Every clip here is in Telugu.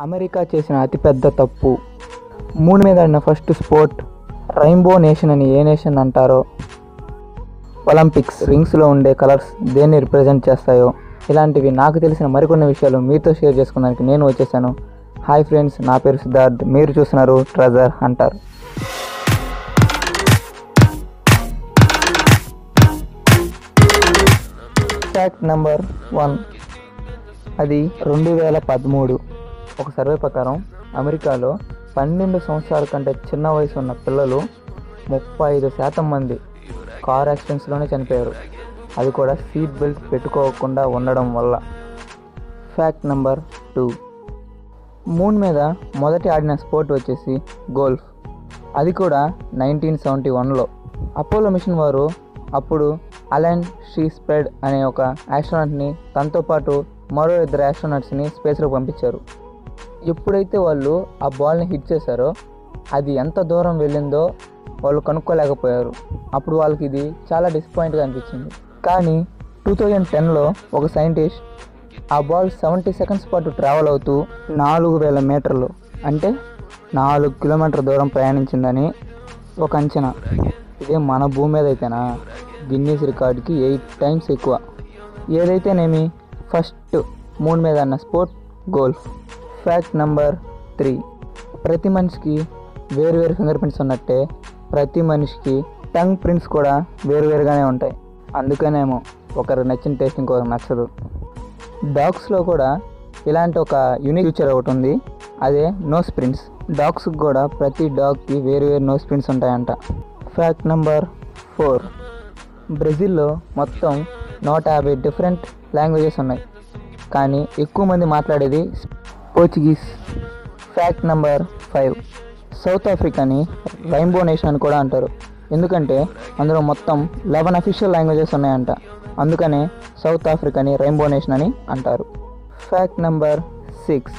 అమెరికా చేసిన అతిపెద్ద తప్పు. మూడు మీద ఆడిన ఫస్ట్ స్పోర్ట్ రైన్బో నేషన్ అని ఏ నేషన్ అంటారో? ఒలింపిక్స్ రింగ్స్లో ఉండే కలర్స్ దేన్ని రిప్రజెంట్ చేస్తాయో? ఇలాంటివి నాకు తెలిసిన మరికొన్ని విషయాలు మీతో షేర్ చేసుకోవడానికి నేను వచ్చేసాను. హాయ్ ఫ్రెండ్స్ నా పేరు సిద్ధార్థ్. మీరు చూస్తున్నారు treasure hunter. Fact number one. అది రెండు వేల పదమూడు. ఒక సర్వే ప్రకారం అమెరికాలో పన్నెండు సంవత్సరాల కంటే చిన్న వయసు ఉన్న పిల్లలు ముప్పై ఐదు శాతం మంది కార్ యాక్సిడెంట్స్లోనే చనిపోయారు. అది కూడా సీట్ బెల్ట్ పెట్టుకోకుండా ఉండడం వల్ల. Fact number two. మూన్ మీద మొదటి ఆడిన స్పోర్ట్ వచ్చేసి గోల్ఫ్. అది కూడా నైన్టీన్ సెవెంటీ వన్లో. అపోలో మిషన్ వారు అప్పుడు అలెన్ షీ స్ప్రెడ్ అనే ఒక యాస్ట్రోనట్ని తనతో పాటు మరో ఇద్దరు యాస్ట్రోనట్స్ని స్పేస్లో పంపించారు. ఎప్పుడైతే వాళ్ళు ఆ బాల్ని హిట్ చేశారో అది ఎంత దూరం వెళ్ళిందో వాళ్ళు కనుక్కోలేకపోయారు. అప్పుడు వాళ్ళకి ఇది చాలా డిసప్పాయింట్గా అనిపించింది. కానీ టూ థౌజండ్ టెన్లో ఒక సైంటిస్ట్ ఆ బాల్ సెవెంటీ సెకండ్స్ పాటు ట్రావెల్ అవుతూ నాలుగు వేల మీటర్లు అంటే నాలుగు కిలోమీటర్ దూరం ప్రయాణించిందని ఒక అంచనా. ఇదే మన భూమి మీద అయితేనా? గిన్నీస్ రికార్డ్కి ఎయిట్ టైమ్స్ ఎక్కువ. ఏదైతేనేమి? ఫస్ట్ మూడు మీద అన్న sport golf fact number three ప్రతి మనిషికి వేరు వేరు ఫింగర్ ప్రింట్స్ ఉన్నట్టే ప్రతి మనిషికి టంగ్ ప్రింట్స్ కూడా వేరువేరుగానే ఉంటాయి. అందుకనేమో ఒకరు నచ్చిన టేస్ట్ ఇంకొకరు నచ్చదు. డాగ్స్లో కూడా ఇలాంటి ఒక యూనిక్ ఫీచర్ ఒకటి ఉంది. అదే నోస్ ప్రింట్స్ డాగ్స్కి కూడా ప్రతి డాగ్కి వేరు వేరు నోస్ ప్రింట్స్ ఉంటాయంట. ఫ్యాక్ట్ నెంబర్ ఫోర్ బ్రెజిల్లో మొత్తం నూట యాభై డిఫరెంట్ లాంగ్వేజెస్ ఉన్నాయి. కానీ ఎక్కువ మంది మాట్లాడేది Portuguese. Fact number five south ఆఫ్రికాని rainbow nation అని కూడా అంటారు. ఎందుకంటే అందులో మొత్తం లెవెన్ అఫీషియల్ లాంగ్వేజెస్ ఉన్నాయంట. అందుకనే సౌత్ ఆఫ్రికాని రైన్బో నేషన్ అని అంటారు. ఫ్యాక్ట్ నెంబర్ సిక్స్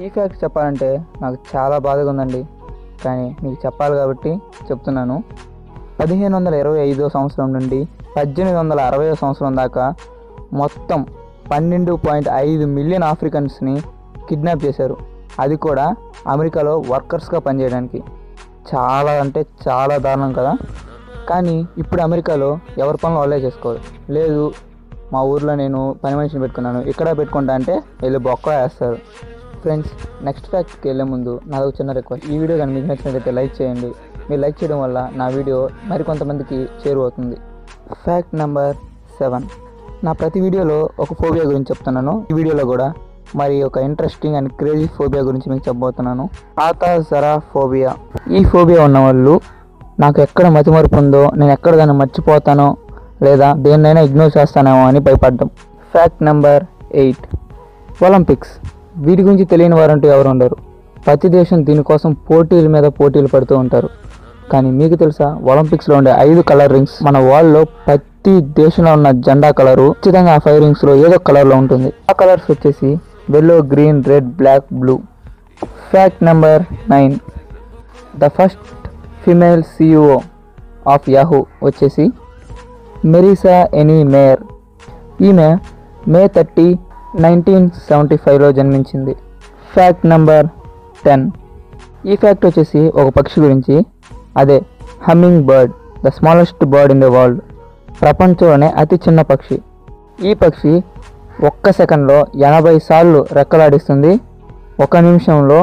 ఈ ఫ్యాక్ట్ చెప్పాలంటే నాకు చాలా బాధగా ఉందండి. కానీ మీకు చెప్పాలి కాబట్టి చెప్తున్నాను. పదిహేను వందల ఇరవై ఐదో సంవత్సరం నుండి పద్దెనిమిది వందల అరవై సంవత్సరం దాకా మొత్తం పన్నెండు పాయింట్ ఐదు మిలియన్ ఆఫ్రికన్స్ని కిడ్నాప్ చేశారు. అది కూడా అమెరికాలో వర్కర్స్గా పనిచేయడానికి. చాలా అంటే చాలా దారుణం కదా. కానీ ఇప్పుడు అమెరికాలో ఎవరి పనులు వాళ్ళే చేసుకోరు. లేదు మా ఊర్లో నేను పని మనిషిని పెట్టుకున్నాను. ఇక్కడ పెట్టుకుంటా అంటే వెళ్ళి బొక్క వేస్తారు. ఫ్రెండ్స్ నెక్స్ట్ ఫ్యాక్ట్కి వెళ్ళే ముందు నాది చిన్న రిక్వెస్ట్. ఈ వీడియో కానీ మీకు నచ్చినట్లయితే లైక్ చేయండి. మీరు లైక్ చేయడం వల్ల నా వీడియో మరికొంతమందికి చేరువవుతుంది. Fact number seven. నా ప్రతి వీడియోలో ఒక ఫోబియా గురించి చెప్తున్నాను. ఈ వీడియోలో కూడా మరి ఒక ఇంట్రెస్టింగ్ అండ్ క్రేజీ ఫోబియా గురించి మీకు చెప్పబోతున్నాను. ఆతాజరా ఫోబియా ఈ ఫోబియా ఉన్న వాళ్ళు నాకు ఎక్కడ మతిమరుపు ఉందో నేను ఎక్కడ దాన్ని మర్చిపోతానో లేదా దేన్నైనా ఇగ్నోర్ చేస్తానేమో అని భయపడ్డం. ఫ్యాక్ట్ నెంబర్ ఎయిట్ ఒలింపిక్స్ వీటి గురించి తెలియని వారంటూ ఎవరు ఉండరు. ప్రతి దేశం దీనికోసం పోటీల మీద పోటీలు పడుతూ ఉంటారు. కానీ మీకు తెలుసా ఒలింపిక్స్లో ఉండే ఐదు కలర్ రింగ్స్ మన వాళ్ళలో ప్రతి దేశంలో ఉన్న జెండా కలరు ఖచ్చితంగా ఆ ఫైవ్ రింగ్స్లో ఏదో కలర్లో ఉంటుంది. ఆ కలర్స్ వచ్చేసి yellow, green red black blue fact number nine the first female CEO of Yahoo వచ్చేసి మెరీసా ఎనీ మేయర్ ఈమె మే థర్టీ నైన్టీన్ సెవెంటీ ఫైవ్లో జన్మించింది. ఫ్యాక్ట్ నెంబర్ టెన్ ఈ ఫ్యాక్ట్ వచ్చేసి ఒక పక్షి గురించి. అదే hummingbird the smallest bird in the world ప్రపంచంలోనే అతి చిన్న పక్షి. ఈ పక్షి ఒక్క సెకండ్లో ఎనభై సార్లు రెక్కలాడిస్తుంది. ఒక నిమిషంలో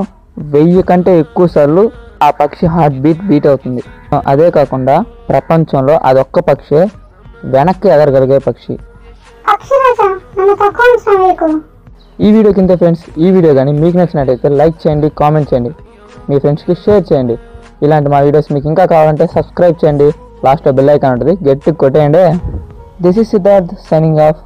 వెయ్యి కంటే ఎక్కువ సార్లు ఆ పక్షి హార్ట్ బీట్ బీట్ అవుతుంది. అదే కాకుండా ప్రపంచంలో అదొక్క పక్షే వెనక్కి ఎగరగలిగే పక్షి. ఈ వీడియో కింద ఫ్రెండ్స్ ఈ వీడియో కానీ మీకు నచ్చినట్టయితే లైక్ చేయండి కామెంట్ చేయండి. మీ ఫ్రెండ్స్కి షేర్ చేయండి. ఇలాంటి మా వీడియోస్ మీకు ఇంకా కావాలంటే సబ్స్క్రైబ్ చేయండి. లాస్ట్లో బెల్ ఐకాన్ ఉంటుంది గట్టి కొట్టేయండి. This is Siddharth signing off